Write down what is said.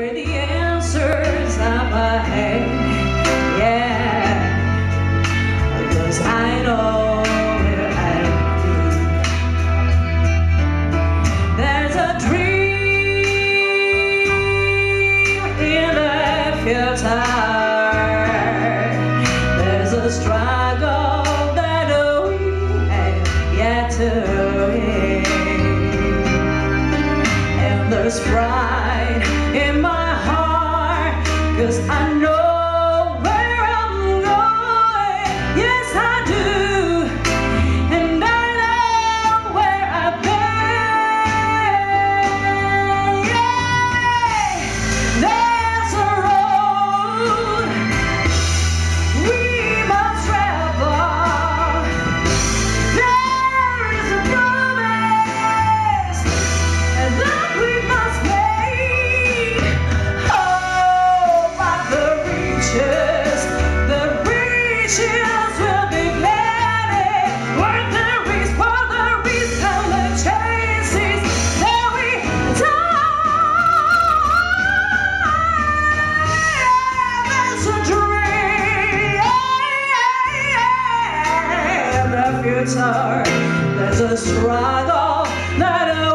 the answers I'm ahead. Yeah, because I know. There's a dream in the future. There's a struggle that we have yet to end. And there's pride in my heart, cause I know guitar There's a struggle that